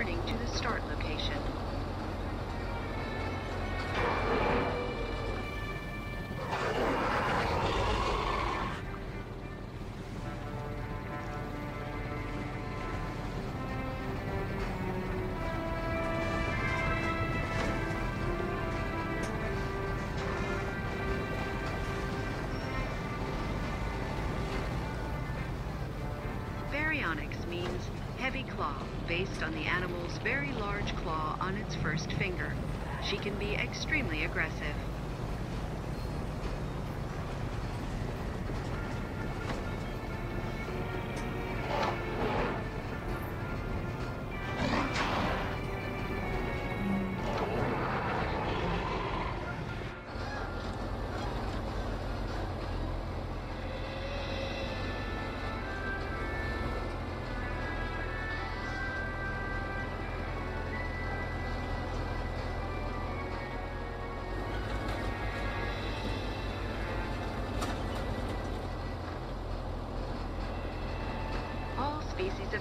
returning to the start location. Baryonyx means heavy claw, based on the animal's very large claw on its first finger. She can be extremely aggressive.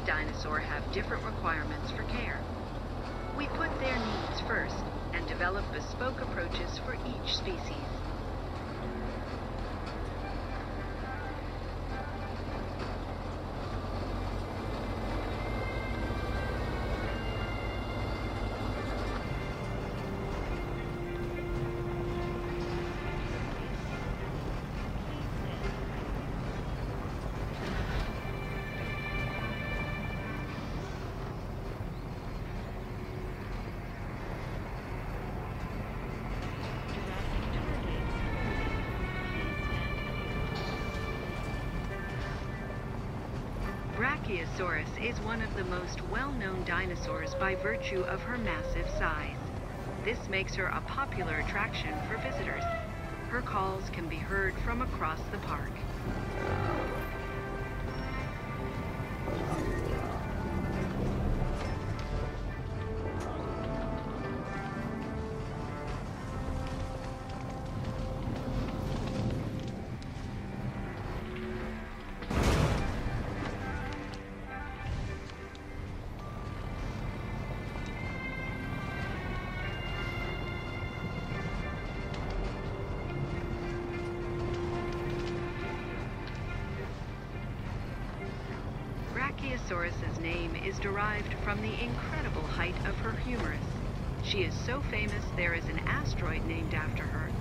Dinosaur have different requirements for care. We put their needs first and develop bespoke approaches for each species. Brachiosaurus is one of the most well-known dinosaurs by virtue of her massive size. This makes her a popular attraction for visitors. Her calls can be heard from across the park. Brachiosaurus's name is derived from the incredible height of her humerus. She is so famous there is an asteroid named after her.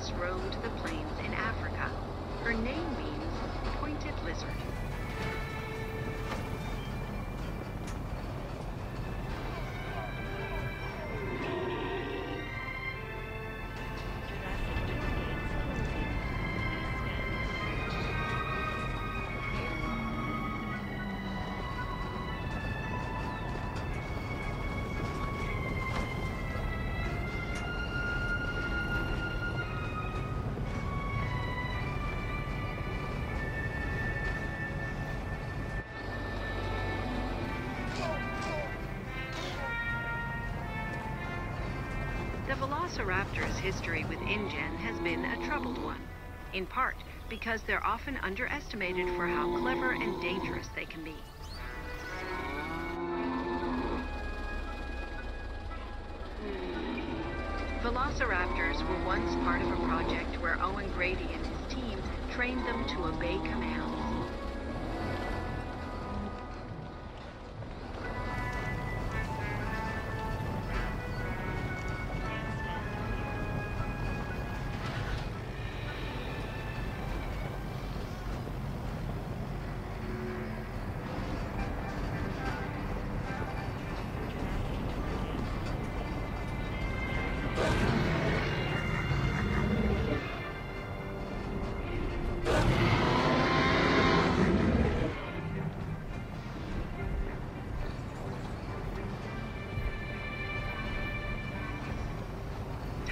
Once roamed the plains in Africa. Her name means pointed lizard. The Velociraptor's history with InGen has been a troubled one, in part because they're often underestimated for how clever and dangerous they can be. Velociraptors were once part of a project where Owen Grady and his team trained them to obey commands.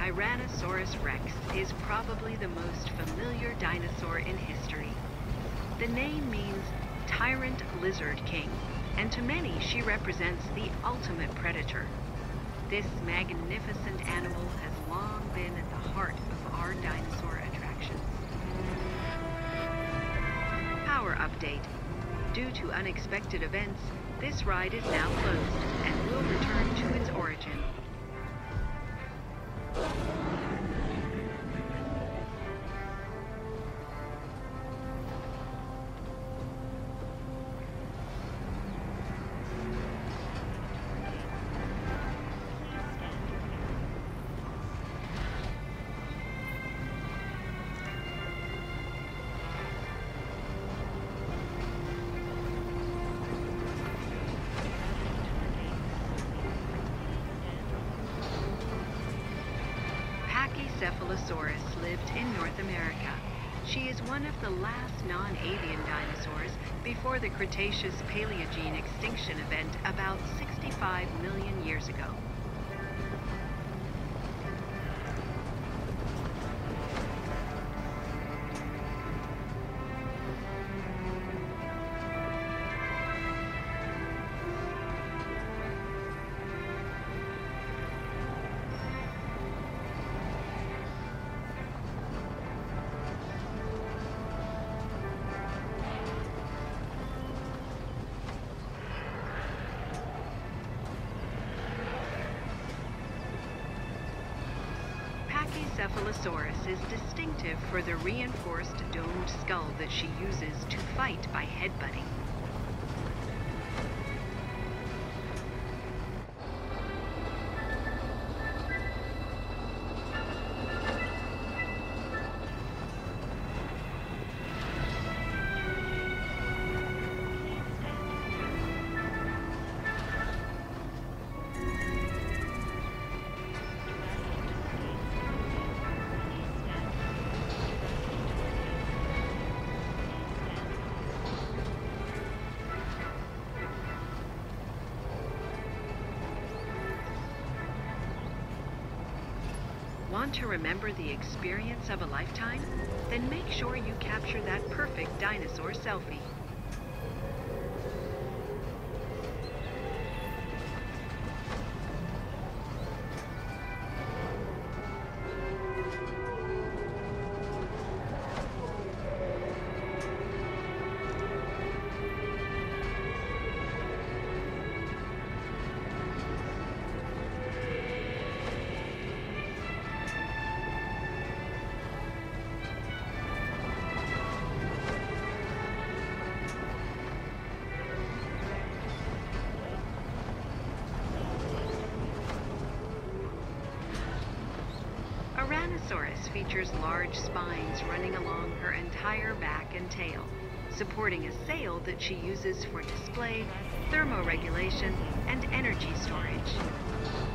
Tyrannosaurus rex is probably the most familiar dinosaur in history. The name means Tyrant Lizard King, and to many she represents the ultimate predator. This magnificent animal has long been at the heart of our dinosaur attractions. Power update. Due to unexpected events, this ride is now closed and will return to its origin. Pachycephalosaurus lived in North America. She is one of the last non-avian dinosaurs before the Cretaceous-Paleogene extinction event about 65 million years ago. Pachycephalosaurus is distinctive for the reinforced domed skull that she uses to fight by headbutting. Want to remember the experience of a lifetime? Then make sure you capture that perfect dinosaur selfie. Tyrannosaurus features large spines running along her entire back and tail, supporting a sail that she uses for display, thermoregulation, and energy storage.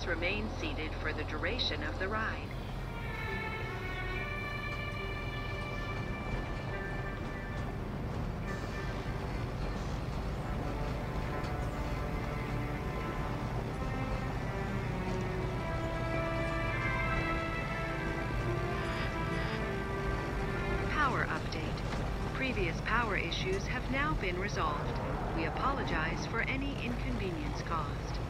Please remain seated for the duration of the ride. Power update. Previous power issues have now been resolved. We apologize for any inconvenience caused.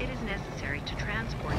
It is necessary to transport.